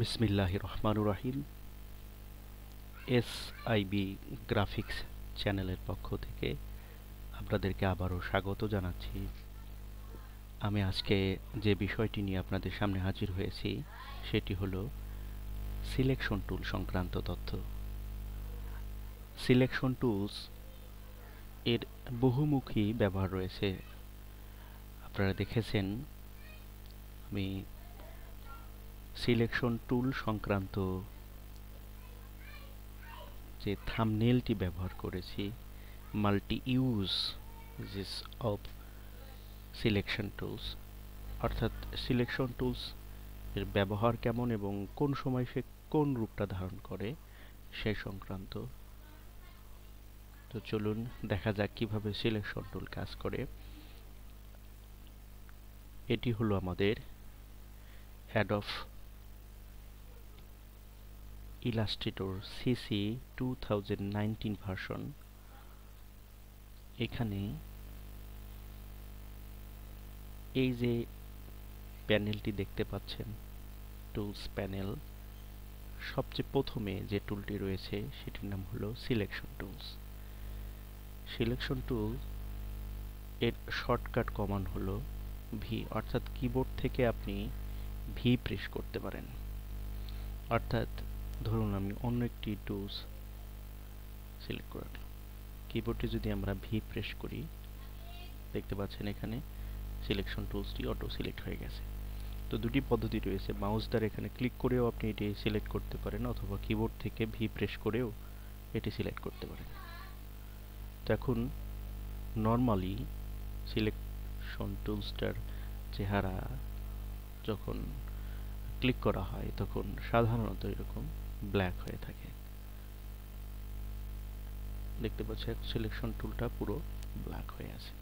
বিসমিল্লাহ রহমান রাহিম এস আইবি গ্রাফিক্স চ্যানেলের পক্ষ থেকে আপনাদেরকে আবারও স্বাগত জানাচ্ছি। আমি আজকে যে বিষয়টি নিয়ে আপনাদের সামনে হাজির হয়েছি, সেটি হলো সিলেকশন টুল সংক্রান্ত তথ্য। সিলেকশন টুলস এর বহুমুখী ব্যবহার রয়েছে। আপনারা দেখেছেন, আমি সিলেকশন টুল সংক্রান্ত যে থামনেলটি ব্যবহার করেছি multi uses of selection tools অর্থাৎ সিলেকশন টুলস এর ব্যবহার কেমন এবং কোন সময় সে কোন রূপটা ধারণ করে সে সংক্রান্ত। তো চলুন দেখা যাক কীভাবে সিলেকশন টুল কাজ করে। এটি হলো আমাদের Adobe Illustrator CC two version এখানে এই যে প্যানেলটি দেখতে পাচ্ছেন টুলস প্যানেল সবচেয়ে প্রথমে যে টুলটি রয়েছে সেটির নাম হলো সিলেকশন টুলস সিলেকশন টুল এর শর্টকাট কমান্ড হলো ভি অর্থাৎ কিবোর্ড থেকে আপনি ভি প্রেস করতে পারেন। অর্থাৎ ধরুন আমি অন্য একটি টুলস সিলেক্ট করে রাখলাম কিবোর্ডে যদি আমরা ভি প্রেস করি, দেখতে পাচ্ছেন এখানে সিলেকশন টুলসটি অটো সিলেক্ট হয়ে গেছে। তো দুটি পদ্ধতি রয়েছে। মাউস দ্বারা এখানে ক্লিক করেও আপনি এটি সিলেক্ট করতে পারেন, অথবা কিবোর্ড থেকে ভি প্রেস করেও এটি সিলেক্ট করতে পারেন। তো এখন নর্মালি সিলেকশন টুলসটার চেহারা যখন ক্লিক করা হয়, তখন সাধারণত এরকম ব্ল্যাক হয়ে থাকে। দেখতে পাচ্ছি সিলেকশন টুলটা পুরো ব্ল্যাক হয়ে আছে।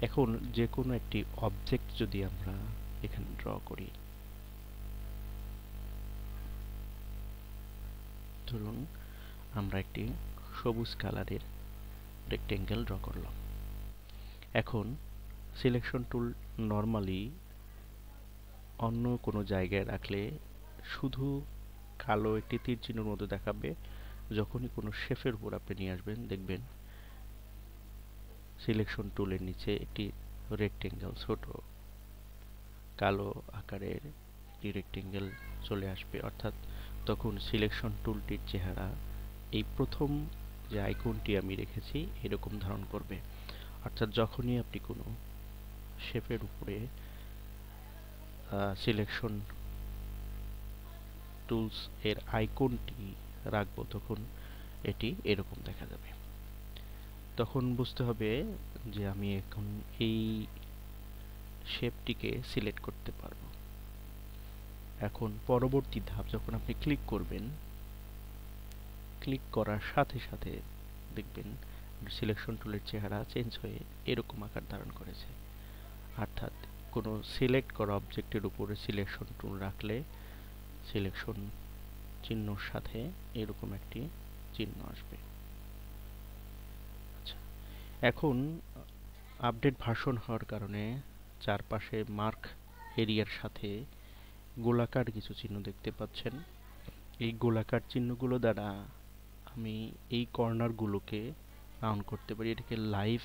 এখন যে কোনো একটি অবজেক্ট যদি আমরা এখানে ড্র করি, ধরুন আমরা একটি সবুজ কালারের রেক্টেঙ্গেল ড্র করলাম। এখন সিলেকশন টুল নর্মালি অন্য কোনো জায়গায় রাখলে শুধু কালো একটি তীর চিহ্নের মতো দেখাবে। যখনই কোনো শেফের উপর আপনি নিয়ে আসবেন, দেখবেন সিলেকশন টুলের নিচে একটি রেক্টেঙ্গেল ছোট। কালো আকারের একটি রেক্টেঙ্গেল চলে আসবে। অর্থাৎ তখন সিলেকশন টুলটির চেহারা, এই প্রথম যে আইকনটি আমি রেখেছি, এরকম ধারণ করবে। অর্থাৎ যখনই আপনি কোনো শেপের উপরে সিলেকশন টুলস এর আইকনটি রাখব, তখন এটি এরকম দেখা যাবে। তখন বুঝতে হবে যে আমি এখন এই শেপটিকে সিলেক্ট করতে পারব। এখন পরবর্তী ধাপ, যখন আপনি ক্লিক করবেন ক্লিক করার সাথে সাথে দেখবেন সিলেকশন টুলের চেহারা চেঞ্জ হয়ে এরকম আকার ধারণ করেছে। অর্থাৎ কোনো সিলেক্ট করা অবজেক্টের উপরে সিলেকশন টুল রাখলে সিলেকশন চিহ্নর সাথে এরকম একটি চিহ্ন আসবে। আচ্ছা এখন আপডেট ভার্সন হওয়ার কারণে চারপাশে মার্ক এরিয়ার সাথে গোলাকার কিছু চিহ্ন দেখতে পাচ্ছেন। এই গোলাকার চিহ্নগুলো দ্বারা আমি এই কর্নারগুলোকে রাউন্ড করতে পারি। এটাকে লাইভ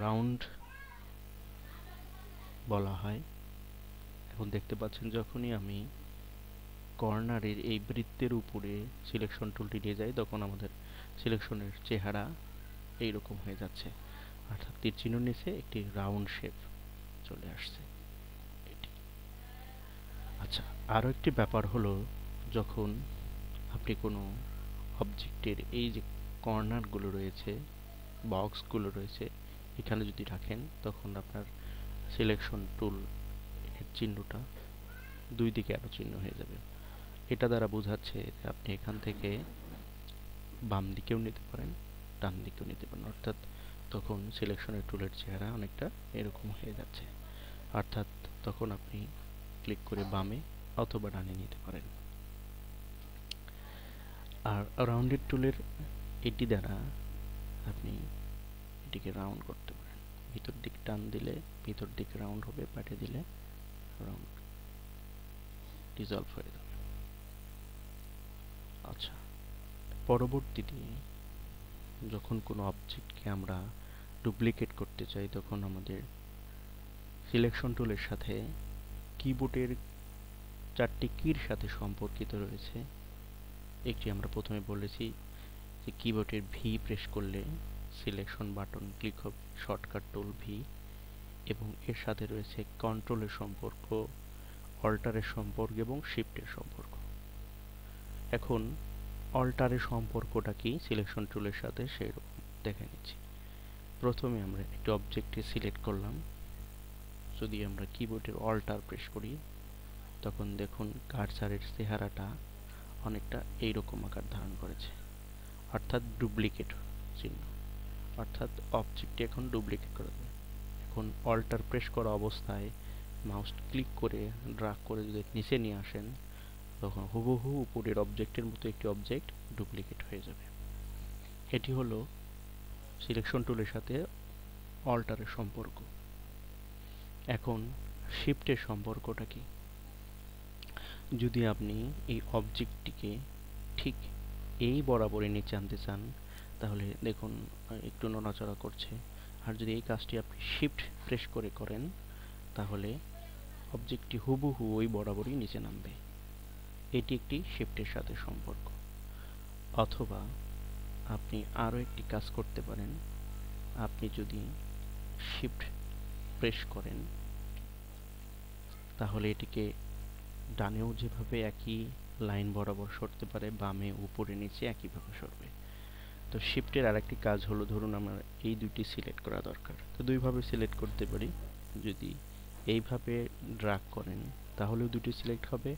রাউন্ড বলা হয়। এখন দেখতে পাচ্ছেন যখনই আমি কর্নারের এই বৃত্তের উপরে সিলেকশন টুলটি নিয়ে যাই তখন আমাদের সিলেকশনের চেহারা এই রকম হয়ে যাচ্ছে। অর্থাৎ তীর চিহ্ন নিচে একটি রাউন্ড শেপ চলে আসছে। এটি। আচ্ছা আরও একটি ব্যাপার হলো, যখন আপনি কোনো অবজেক্টের এই যে কর্নারগুলো রয়েছে বক্সগুলো রয়েছে, এখানে যদি রাখেন, তখন আপনার সিলেকশন টুল এর চিহ্নটা দুই দিকে আরও চিহ্ন হয়ে যাবে। এটা দ্বারা বোঝাচ্ছে যে আপনি এখান থেকে বাম দিকেও নিতে পারেন ডান দিকেও নিতে পারেন। অর্থাৎ তখন সিলেকশনের টুলের চেহারা অনেকটা এরকম হয়ে যাচ্ছে। অর্থাৎ তখন আপনি ক্লিক করে বামে অথবা ডানে নিতে পারেন। আর রাউন্ডেড টুলের এটি দ্বারা আপনি এটিকে রাউন্ড করতে পারেন। ভিতর দিক টান দিলে, ভিতর দিক রাউন্ড হবে, পাঠিয়ে দিলে রাউন্ড ডিজলভ হয়ে যাবে। আচ্ছা পরবর্তীতে যখন কোনো অবজেক্টকে আমরা ডুপ্লিকেট করতে চাই, তখন আমাদের সিলেকশন টুলের সাথে কিবোর্ডের চারটি কির সাথে সম্পর্কিত রয়েছে। একটি আমরা প্রথমে বলেছি যে কিবোর্ডের ভি প্রেস করলে সিলেকশন বাটন ক্লিক হবে শর্টকাট টুল ভি এবং এর সাথে রয়েছে কন্ট্রোলের সম্পর্ক অল্টারের সম্পর্ক এবং শিফটের সম্পর্ক। এখন অল্টারের সম্পর্কটা কি? সিলেকশন টুলের সাথে সেই রকম দেখে নিচ্ছি। প্রথমে আমরা একটি অবজেক্টে সিলেক্ট করলাম। যদি আমরা কিবোর্ডের অল্টার প্রেস করি, তখন দেখুন কার্সারের চেহারাটা অনেকটা এইরকম আকার ধারণ করেছে। অর্থাৎ ডুপ্লিকেট চিহ্ন। অর্থাৎ অবজেক্টটি এখন ডুপ্লিকেট করে দেবে। এখন অল্টার প্রেস করা অবস্থায় মাউস ক্লিক করে ড্রাগ করে যদি নিচে নিয়ে আসেন তখন হুবহু উপরের অবজেক্টের মতো একটি অবজেক্ট ডুপ্লিকেট হয়ে যাবে। এটি হলো সিলেকশন টুলের সাথে অল্টারের সম্পর্ক। এখন শিফটের সম্পর্কটা কি? যদি আপনি এই অবজেক্টটিকে ঠিক এই বরাবরে নিচে আনতে চান, তাহলে দেখুন, একটু নড়াচড়া করছে। আর যদি এই কাজটি আপনি শিফট প্রেস করে করেন, তাহলে অবজেক্টটি হুবহু ওই বরাবরই নিচে নামবে। এটি একটি শিফটের সাথে সম্পর্ক। অথবা আপনি আরও একটি কাজ করতে পারেন। আপনি যদি শিফট প্রেস করেন, তাহলে এটিকে ডানেও যেভাবে একই লাইন বরাবর সরতে পারে, বামে উপরে নিচে একইভাবে সরবে। তো শিফটের আরেকটি কাজ হলো, ধরুন আমার এই দুটি সিলেক্ট করা দরকার। তো দুইভাবে সিলেক্ট করতে পারি। যদি এইভাবে ড্রাগ করেন, তাহলেও দুটি সিলেক্ট হবে।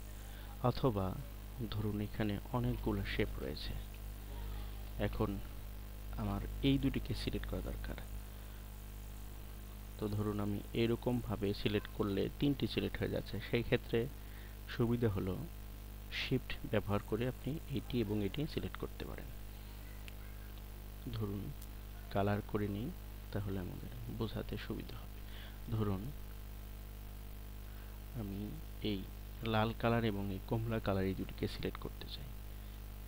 অথবা ধরুন এখানে অনেকগুলো শেপ রয়েছে। এখন আমার এই দুটিকে সিলেক্ট করা দরকার। তো ধরুন আমি এরকমভাবে সিলেক্ট করলে তিনটি সিলেক্ট হয়ে যাচ্ছে। সেই ক্ষেত্রে সুবিধা হলো শিফট ব্যবহার করে আপনি এটি এবং এটি সিলেক্ট করতে পারেন। ধরুন কালার করে নিই, তাহলে আমাদের বোঝাতে সুবিধা হবে। ধরুন আমি এই লাল কালার এবং এই কমলা কালার এই দুটিকে সিলেক্ট করতে চাই।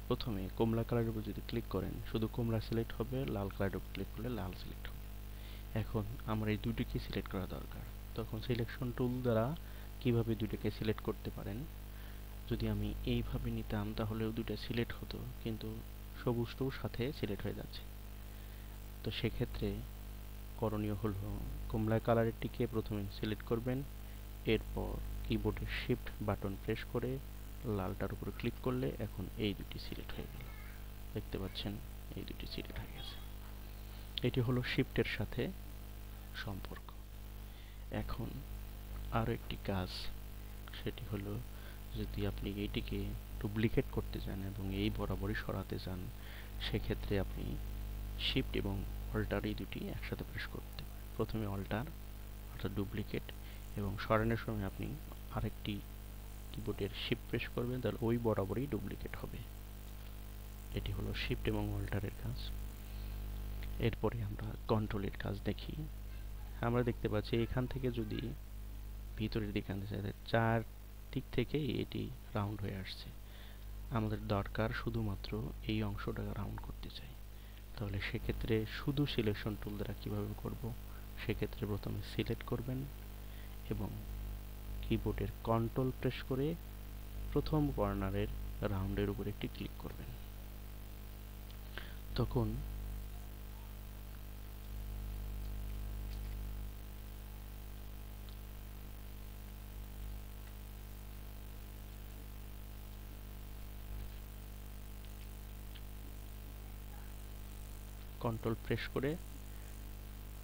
প্রথমে কমলা কালারের উপর যদি ক্লিক করেন, শুধু কমলা সিলেক্ট হবে, লাল কালারের উপর ক্লিক করলে লাল সিলেক্ট হবে। এখন আমরা এই দুটিকে সিলেক্ট করা দরকার। তখন সিলেকশন টুল দ্বারা কীভাবে দুটিকে সিলেক্ট করতে পারেন? যদি আমি এইভাবে নিতাম তাহলেও দুটো সিলেক্ট হতো, কিন্তু সবুজটাও সাথে সিলেক্ট হয়ে যাচ্ছে। তো সেক্ষেত্রে করণীয় হলো কমলা কালারেরটিকে প্রথমে সিলেক্ট করবেন, এরপর কিবোর্ডের শিফট বাটন প্রেস করে লালটার উপরে ক্লিক করলে এখন এই দুটি সিলেক্ট হয়ে গেল। দেখতে পাচ্ছেন, এই দুটি সিলেক্ট হয়ে গেছে। এটি হলো শিফটের সাথে সম্পর্ক। এখন আরও একটি কাজ, সেটি হলো যদি আপনি এইটিকে ডুপ্লিকেট করতে চান এবং এই বরাবরই সরাতে চান, সেক্ষেত্রে আপনি শিফট এবং অল্টার এই দুটি একসাথে প্রেস করতে প্রথমে অল্টার অর্থাৎ ডুপ্লিকেট এবং সরানোর সময় আপনি আরেকটি কিবোর্ডের শিফট প্রেস করবেন, তাহলে ওই বরাবরই ডুপ্লিকেট হবে। এটি হলো শিফট এবং অল্টারের কাজ। এরপরে আমরা কন্ট্রোলের কাজ দেখি। আমরা দেখতে পাচ্ছি এখান থেকে যদি ভিতরের দিকে আনতে চাই চার দিক থেকে এটি রাউন্ড হয়ে আসছে। আমাদের দরকার শুধুমাত্র এই অংশটাকে রাউন্ড করতে চাই। তাহলে সেক্ষেত্রে শুধু সিলেকশন টুল দ্বারা কীভাবে করব? সেক্ষেত্রে প্রথমে সিলেক্ট করবেন এবং কিবোর্ডের কন্ট্রোল প্রেস করে প্রথম কর্নারের রাউন্ডের উপর একটি ক্লিক করবেন। তখন কন্ট্রোল প্রেস করে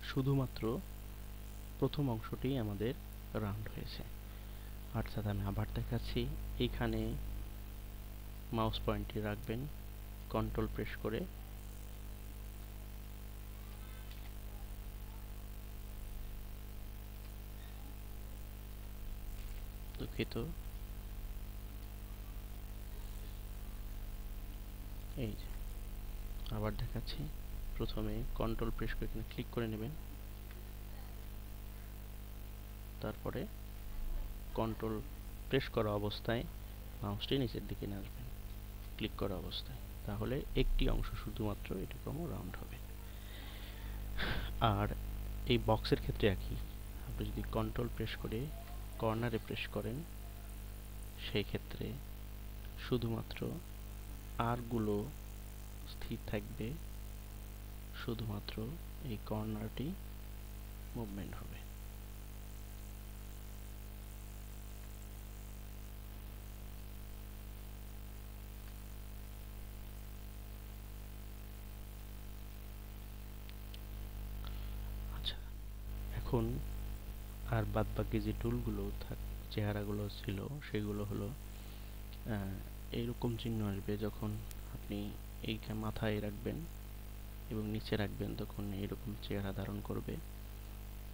শুধুমাত্র প্রথম অংশটি আমাদের রাউন্ড হয়েছে। অর্থাৎ আমি আবার দেখাচ্ছি। এইখানে মাউস পয়েন্টটি রাখবেন কন্ট্রোল প্রেস করে। দুঃখিত। এই যে, আবার দেখাচ্ছি। প্রথমে কন্ট্রোল প্রেস করে এখানে ক্লিক করে নেবেন। তারপরে কন্ট্রোল প্রেস করা অবস্থায় মাউসটি নিচের দিকে নিয়ে আসবেন ক্লিক করা অবস্থায়। তাহলে একটি অংশ শুধুমাত্র এরকম রাউন্ড হবে। আর এই বক্সের ক্ষেত্রে একই। আপনি যদি কন্ট্রোল প্রেস করে কর্নারে প্রেস করেন, সেই ক্ষেত্রে শুধুমাত্র আরগুলো স্থির থাকবে। শুধুমাত্র এই কর্নারটি মুভমেন্ট হবে আচ্ছা এখন আর বাদ বাকি যে টুলগুলো চেহারাগুলো ছিল, সেগুলো হলো এইরকম চিহ্ন আসবে যখন আপনি এই মাথায় রাখবেন এবং নিচে রাখবেন, তখন এরকম চেহারা ধারণ করবে।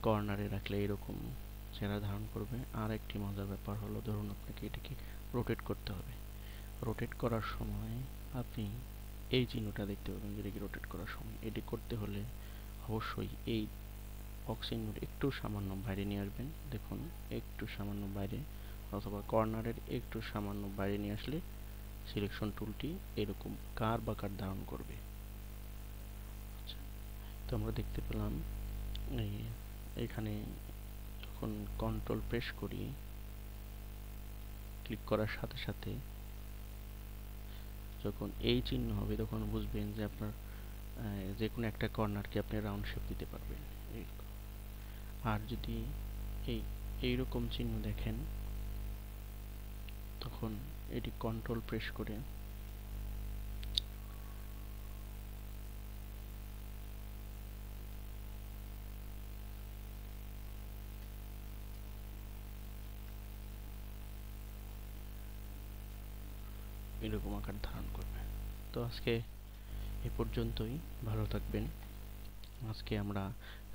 কর্নারে রাখলে এরকম চেহারা ধারণ করবে। আর একটি মজার ব্যাপার হলো, ধরুন আপনাকে এটাকে রোটেট করতে হবে। রোটেট করার সময় আপনি এই চিহ্নটা দেখতে পাবেন, যেটাকে রোটেট করার সময়। এটি করতে হলে অবশ্যই এই বক্স একটু সামান্য বাইরে নিয়ে আসবেন, দেখুন, একটু সামান্য বাইরে অথবা কর্নারের একটু সামান্য বাইরে নিয়ে আসলে সিলেকশন টুলটি এরকম কার বা কার ধারণ করবে। আচ্ছা তো আমরা দেখতে পেলাম, এই এখানে যখন কন্ট্রোল প্রেস করি ক্লিক করার সাথে সাথে যখন এই চিহ্ন হবে, তখন বুঝবেন যে আপনার যে কোনো একটা কর্নারকে আপনি রাউন্ড শেপ দিতে পারবেন। আর যদি এই, এইরকম চিহ্ন দেখেন, তখন এটি কন্ট্রোল প্রেস করে। এরকম আকার ধারণ করবে। তো আজকে এ পর্যন্তই। ভালো থাকবেন। আজকে আমরা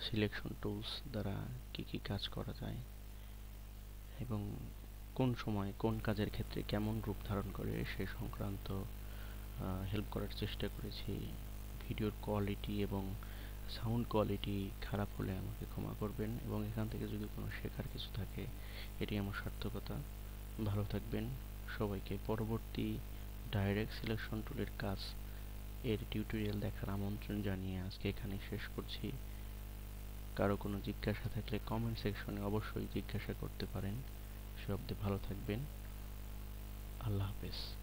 সিলেকশন টুলস দ্বারা কি কি কাজ করা যায় এবং কোন সময় কোন কাজের ক্ষেত্রে কেমন রূপ ধারণ করে সে সংক্রান্ত হেল্প করার চেষ্টা করেছি। ভিডিওর কোয়ালিটি এবং সাউন্ড কোয়ালিটি খারাপ হলে আমাকে ক্ষমা করবেন এবং এখান থেকে যদি কোনো শেখার কিছু থাকে, এটি আমার সার্থকতা। ভালো থাকবেন। সবাইকে পরবর্তী ডাইরেক্ট সিলেকশন টুলের কাজ এর টিউটোরিয়াল দেখার আমন্ত্রণ জানিয়ে আজকে এখানে শেষ করছি। কারও কোনো জিজ্ঞাসা থাকলে কমেন্ট সেকশনে অবশ্যই জিজ্ঞাসা করতে পারেন। সে অব্দি ভালো থাকবেন। আল্লাহ হাফেজ।